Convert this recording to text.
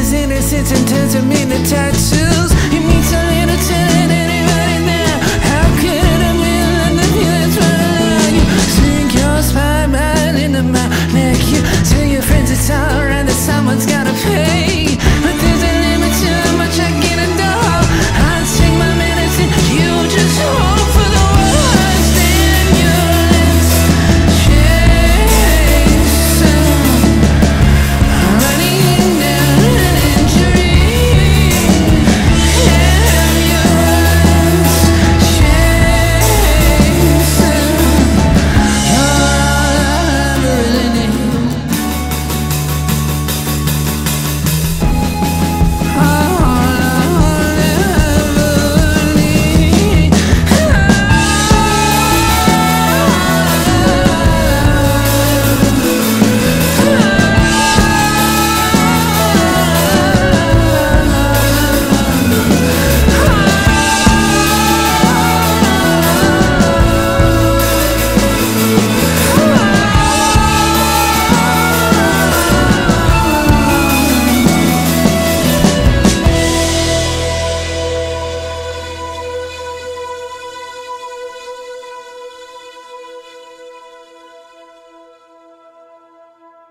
his innocence and turns him into tattoos.